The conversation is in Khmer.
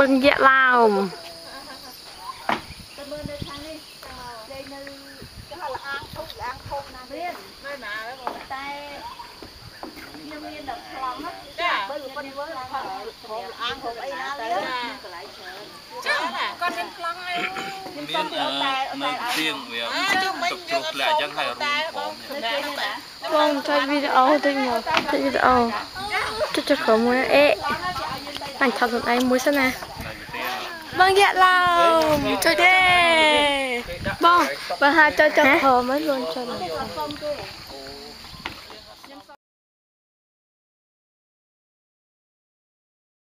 បឹងយៈឡោមទៅមើលនៅខាងនេះលេងនៅគេហៅអាងធំអាងធំណារៀននៅណាបងតែខ្ញុំមានដល់ខ្លងណាចាបើប៉ុនវើផឹកធំអាងធំអីណាទៅកន្លែងច្រើនចាគាត់មានខ្លងហើយខ្ញុំមានសុំពីអូនតែអូននៅតែឲ្យទៀងវាទឹកជ្រុះធ្លាក់អញ្ចឹងហើយរួមផងនៅគេណាបងចុចវីដេអូតិចមកចុចវីដេអូចុចចុចក្រុមមួយអេ បាញ់ថតខ្លួនឯងមួយសិនណាតែវាទៀងបឹងយៈ